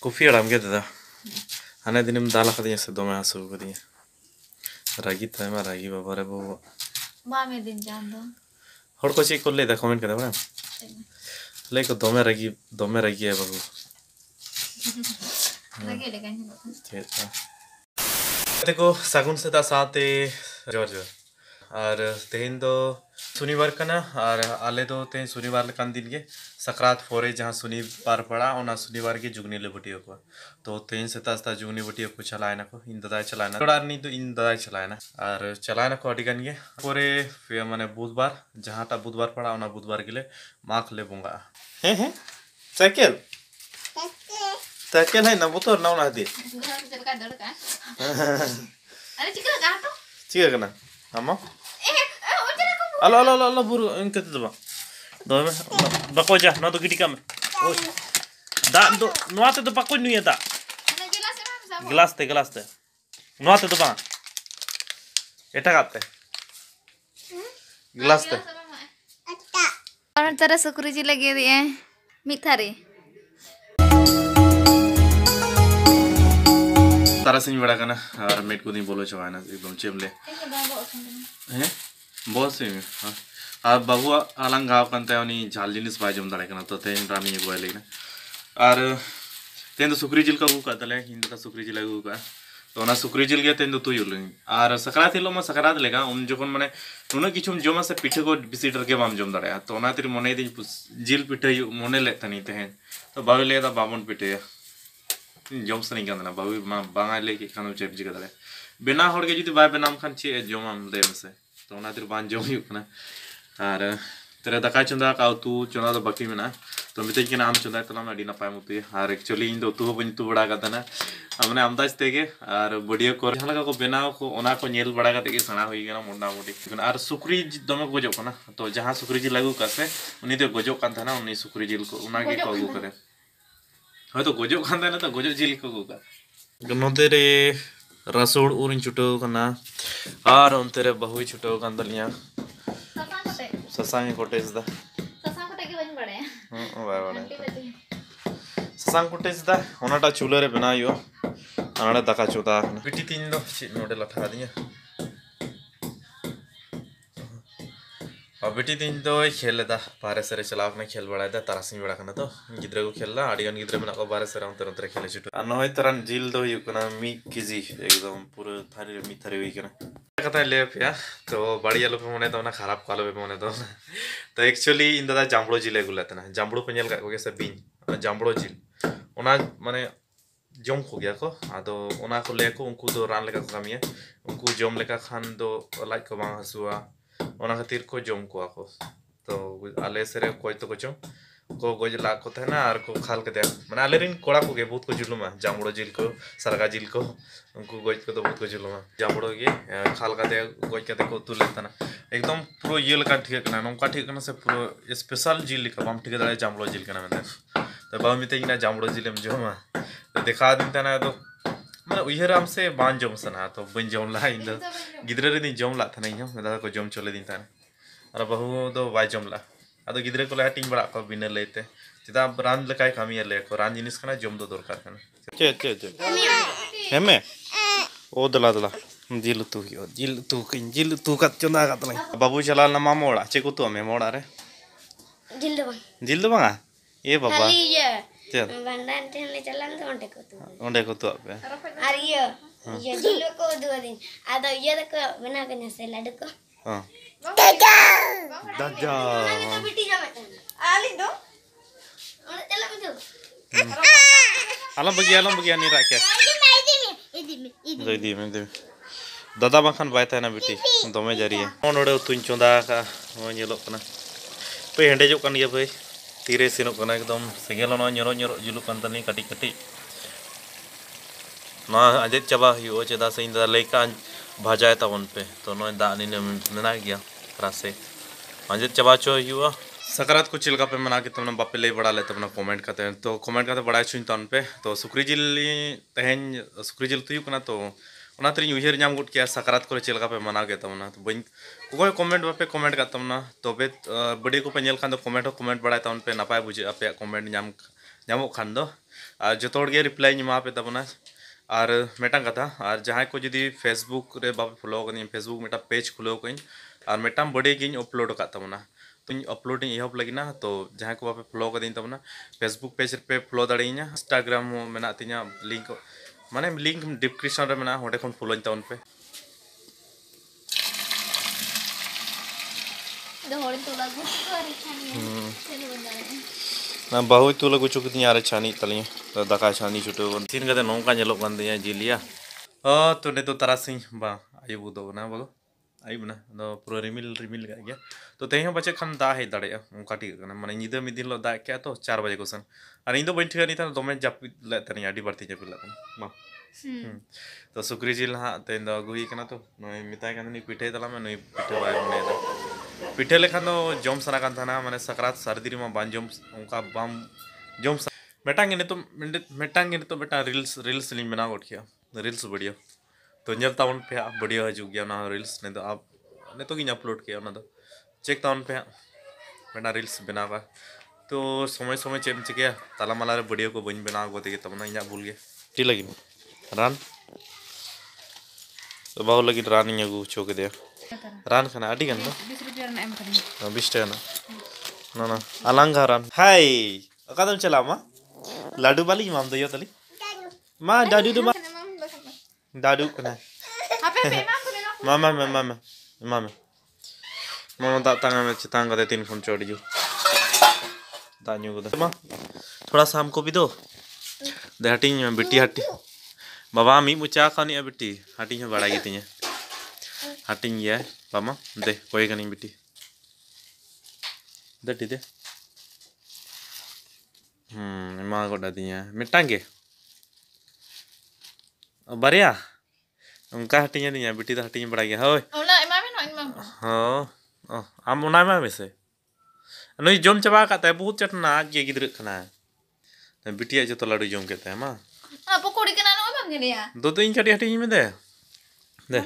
Kopi aram ke dada. Hane dinim dala kadinya se dome asu kadinya. Ragi tayo ma ragi baba re bo. Mami din jam do. Hor ko chik kolle da comment kada bana. Le ko dome ragi dome ragi hai babu. Lagi le kan. है देखो सागुन से साथे ज़ोर और तेहन दो शनिवार और आले दो तेहन शनिवार दिन के सकरात फोरे जहाँ शनिवार पड़ा ना शनिवार की जुगनी ले बटियो को। तो तेहन से तास्ता जुगनी बटियो को चलाए ना को इन दादा चलाए ना थोड़ा नहीं तो इन दादा चलाए ना और चलाए ना को अड़ी गन के फोरे फिर माने बुधवार जहाँ टा बुधवार पड़ा ना बुधवार के लिए माख ले बुंगा। हैं हैं? साइकिल? अलो अलो अलो बुरु इनके तो दबा दो बको जा ना तो गिटी कम दा दो नुआते तो पकोई नहीं है दा ग्लास ते ग्लास ते नुआते तो पां ये ठगाते ग्लास ते और तेरा सकुरीजी लगे दिए मिठारी तारा सिंह बड़ा करना और मेट को नहीं बोलो चुका एकदम चिमले बस ah bahwa alang gak akan tahu nih jalin sebagai jam dalek na tuh सूखी तेन जिल को कदले इन दिन सुकरी जिल का तो ना जिल तेन तो तू और सकरात हिलो मैं सकरात लेगा, उन जो मैंने नुना कि जमा से पिठे को बिसी डर के बाम जम दाड़ा तो जिल पिठे मने लेनी तेह तो बाबी लेगा बाबन पिठे जम से नहीं करना बाबी माँ बांगा लेके खाना चेप जी जुदी बना तो खान चे जमाम दे से। तो banjo eu तेरे चंदा का उतु चंदा तो बाकी में तो चंदा तो मैं और एक्चुअली इन दो तू बन बड़ा ते और को जहाँ लगा को को बड़ा मोटा मोटी और सुकरी दमे गोजो तो जहाँ सुकरी जी लगू कसे उन्हीं को को करे हाँ तो को गोगा नोते रे Rasul urin chuto kana ar on tere bahu chuto kan dalia. Sasang kote isda. Sasang kote ke bani bade. Hmm, bade bade. Sasang kote isda. Ona ta chulare bana yo. Ana ta daka chuta. Piti tin do note latha diya. दा बारे सरे चला अपने खेल बड़ा दा तारासिंग बड़ा कना तो। गिद्रे बना को बारे सरे अंतर अंतर खेले छुटू आ नय तरन जिल दो यु कना मी केजी एकदम पूरा थारी मी थारी हुई कना। कथा ले पिया तो बड़ी आलू पे मने तो ना खराब कालो पे मने तो तो एक्चुअली इन दादा जांबड़ो ज़िले गुला तना जांबड़ो पे नेल का को से बिन जांबड़ो जिल ओना माने जम को गया को आदो ओना को ले को उनको दो रान लेका को कामिया उनको जम लेका खान दो लाइक को बांग हसुआ ओना खातिर को जम को आको तो आले सरे कोई तो कोचो को गोज ला को थे और को खाल के दे माने आले कोड़ा को गे बहुत को जुलुमा जांबड़ो जिल को सरगा जिल को उनको गोज को तो बहुत को जुलुमा गे अ, खाल का दे गोज के दे को तुले तना एकदम पूरा ये लका ठीक करना नौका ठीक करना से पूरा स्पेशल जिल लिखा बाम ठीक दाड़े जांबड़ो जिल करना मैंने तो बाबा मिते ना जांबड़ो जिल में जो तो दिखा दिन तो ᱢᱟᱱᱮ ᱩᱭᱦᱟᱹᱨᱟᱢ ᱥᱮ ᱵᱟᱝ ᱡᱚᱢ ᱥᱟᱱᱟ ᱛᱚ ᱵᱟᱹᱧ ᱡᱚᱢ ᱞᱟᱦᱟ ᱤᱧ ᱫᱚ ᱜᱤᱫᱽᱨᱟᱹ ᱨᱮᱫᱚᱧ ᱡᱚᱢ ᱞᱟᱜ ᱛᱟᱦᱮᱱᱟ ᱤᱧ ᱦᱚᱸ ᱫᱟᱫᱟ ᱠᱚ ᱡᱚᱢ ᱦᱚᱪᱚ ᱞᱤᱫᱤᱧ ᱛᱟᱦᱮᱱᱟ ᱟᱨ ᱵᱟᱹᱦᱩ ᱫᱚ ᱵᱟᱭ ᱡᱚᱢ ᱞᱟᱜᱼᱟ ᱟᱫᱚ ᱜᱤᱫᱽᱨᱟᱹ ᱠᱚᱞᱮ ᱦᱟᱹᱴᱤᱧ ᱵᱟᱲᱟ ᱠᱚᱣᱟ ᱵᱤᱱᱟᱹ ᱞᱟᱹᱭᱛᱮ ᱪᱮᱫᱟᱜ ᱨᱟᱱ ᱞᱮᱠᱟᱭ ᱠᱟᱹᱢᱤᱭᱟ ᱞᱟᱹᱭᱟᱠᱚ ᱨᱟᱱ ᱡᱤᱱᱤᱥ ᱠᱟᱱᱟ ᱡᱚᱢ ᱫᱚ ᱫᱚᱨᱠᱟᱨ ᱠᱟᱱᱟ ᱪᱮᱫ ᱪᱮᱫ ᱪᱮᱫ ᱦᱮᱸᱢᱮ ᱳ ᱫᱞᱟ ᱫᱞᱟ ᱡᱤᱞ ᱩᱛᱩ ᱦᱩᱭᱩᱜᱼᱟ ᱡᱤᱞ ᱩᱛᱩ ᱠᱟᱹᱧ ᱡᱤᱞ ᱩᱛᱩ ᱠᱟᱛ ᱪᱚᱸᱫᱟ ᱠᱟᱛ ᱛᱟᱞᱟᱝ ᱵᱟᱹᱵᱩ ᱪᱟᱞᱟᱣ ᱞᱮᱱᱟ ᱢᱟᱢ ᱚᱲᱟᱜ ᱪᱮᱫ ᱠᱚ ᱩᱛᱩ ᱟᱢᱮ ᱚᱲᱟᱜ ᱨᱮ ᱡᱤᱞ ᱫᱚ ᱵᱟᱝ ᱡᱤᱞ ᱫᱚ ᱵᱟᱝᱟ ᱮ ᱵᱟᱵᱟ iya. चे Bandan ten le jalan tuh onde ko tu. ओंडे को तो. हाँ. दादा रखे Ini mai dimi. Idimi. Idimi. दे दी मैं दे दादा बाखान बाय था ना बेटी दमे जारी है ओडे तुन चोंदा का हो ñeलो कना पे हेंडे जो कन तीरे सिनो एकदम सेगेल नो ñoro ñoro जुलु कन तनी कटी कटी ना अजे चबा हुआ चेदा से लेका भाजाए तवन पे तो नो दा नि मेना गया रासे अजे चबा चो सकरात को चिलका पे मना तुमने बापे ले बड़ा तुमने कमेंट करते हैं तो कमेंट करते बड़ा चुन तन पे तो सुक्री जिल तेहन सुक्री जिल कना तो उहरिया गुट के सकारात को मना के बी कमेंट बापे कमेंट का तब बड़ी को पे कमेंट कमेंट बड़ा पे, नपाय बुझे आप कमेंट नाम खान जोड़े रिप्लैपे और मटा कथा और जहाँ को जी फेसबुक बाबे फलो कर फेसबुक मेटा पेज खुलो और मटा बड़ी गई अपलोड का तुम अपलोड एहब लगे तो जहाँ को बापे फलो कर फेसबुक पेज पे फलो दड़ी इंस्टाग्राम मेना लिंक माने लिंक डिस्क्रिप्शन में ना वोटे फुल पे ना बहु तुला गुचुक आर छानी तली दाका छानी छुटे तीन गते नौका जिलिया तो नीत तारा सिंह बा आयुबना बोलो ᱟᱭᱩᱵ ᱵᱚᱱᱟ ᱫᱚ ᱯᱩᱨᱟᱹ ᱨᱤᱢᱤᱞ ᱨᱤᱢᱤᱞ ᱠᱟᱜ ᱜᱮᱭᱟ ᱛᱚ ᱛᱮᱦᱮᱧ ᱦᱚᱸ ᱯᱟᱪᱮᱫ ᱠᱷᱟᱱ ᱫᱟᱜ ᱦᱮᱡ ᱫᱟᱲᱮᱭᱟᱜᱼᱟ ᱚᱱᱠᱟ ᱴᱷᱤᱠ ᱠᱟᱱᱟ ᱢᱟᱱᱮ ᱧᱤᱫᱟᱹ ᱢᱤᱫ ᱫᱤᱱ ᱦᱤᱞᱳᱜ ᱫᱟᱜᱠᱮᱜᱼᱟ ᱛᱚ ᱪᱟᱨ ᱵᱟᱡᱮ ᱠᱚ ᱥᱮᱱ ᱟᱨ ᱤᱧ ᱫᱚ ᱵᱟᱹᱧ ᱴᱷᱤᱠᱟᱹ ᱱᱤᱛᱟᱹ ᱫᱚᱢᱮ ᱡᱟᱹᱯᱤᱫ ᱞᱮᱫ ᱛᱟᱦᱮᱱᱤᱧ ᱟᱹᱰᱤ ᱵᱟᱹᱲᱛᱤ ᱡᱟᱹᱯᱤᱫ ᱞᱮᱫ ᱛᱟᱦᱮᱱ ᱢᱟ तो सुक्री जिल हाँ तेन दो अगुई कना तो नई मिताय कान नी पिठे तला में नई पिठे बाय मने दा पिठे लेखान दो जम सना कान थाना माने सकरात सर्दी रे मा बान जम उनका बाम जम मेटांग ने तो मेटांग ने तो बेटा रील्स रील्स लिंग बना गोट किया रील्स वीडियो ᱛᱚ ᱧᱮᱞ ᱛᱟᱵᱚᱱ ᱯᱮ ᱦᱟᱸᱜ ᱵᱷᱤᱰᱤᱭᱳ ᱦᱤᱡᱩᱜ ᱜᱮᱭᱟ ᱚᱱᱟ ᱨᱤᱞᱥ ᱱᱤᱛᱚᱜ ᱟᱵ ᱱᱤᱛᱚᱜ ᱜᱤᱧ ᱟᱯᱞᱳᱰ ᱠᱮᱜᱼᱟ ᱚᱱᱟ ᱫᱚ ᱪᱮᱠ ᱛᱟᱵᱚᱱ ᱯᱮ ᱦᱟᱸᱜ ᱢᱤᱫᱴᱟᱝ रील्स बनावा तो समय समय चेम चिके ताला माला वीडियो को बन बना को देखे तब ना भूल गए टी लगी रान तो बहु लगी रान इन अगू छो के दे रान खाना अडी गन बीस रुपया ना एम खाना बीस टका ना ना ना अलंगा रान हाय कदम चला माँ लाडू वाली माम दो यो तली माँ दादू तो Daru kenal. Mama, mama, mama, mama. Mama tak tangan में चितांग करते तीन फ़ोन चोरी जो दानियों को दे माँ थोड़ा साम को भी दो दे हटी में बिट्टी हटी बाबा मी मुचा खानी है बिट्टी हटी है बड़ा गीती है हटी है बाबा दे कोई कहीं बिट्टी दे दे हम्म माँ को डाली है मिटांगे ᱵᱟᱨᱭᱟ ᱚᱱᱠᱟ ᱦᱟᱹᱴᱤᱧ ᱟᱹᱞᱤᱧᱟ ᱵᱤᱴᱤ ᱫᱚ ᱦᱟᱹᱴᱤᱧ ᱵᱟᱲᱟᱭ ᱜᱮᱭᱟ ᱦᱳᱭ ᱚᱱᱟ ᱮᱢᱟ ᱢᱮ ᱱᱚᱜ ᱮᱢᱟ ᱦᱚᱸ ᱟᱢ ᱚᱱᱟ ᱮᱢᱟ ᱢᱮᱥᱮ ᱱᱩᱭ ᱡᱚᱢ ᱪᱟᱵᱟ ᱟᱠᱟᱫ ᱛᱟᱭ ᱵᱚᱦᱩᱛ ᱪᱟᱴᱱᱟ ᱟᱡ ᱜᱮ ᱜᱤᱫᱽᱨᱟᱹᱜ ᱠᱟᱱᱟ ᱵᱤᱴᱤᱭᱟᱜ ᱡᱚᱛᱚ ᱞᱟᱹᱰᱩ ᱡᱚᱢ ᱠᱮᱫ ᱛᱟᱭ ᱢᱟ ᱚᱱᱟ ᱯᱚᱠᱚᱲᱤ ᱠᱟᱱᱟ ᱱᱚᱜ ᱵᱟᱝ ᱜᱮ ᱞᱮᱭᱟ ᱫᱚ ᱛᱚ ᱤᱧ ᱠᱟᱹᱴᱤᱡ ᱦᱟᱹᱴᱤᱧ ᱢᱮ ᱫᱮ ᱫᱮ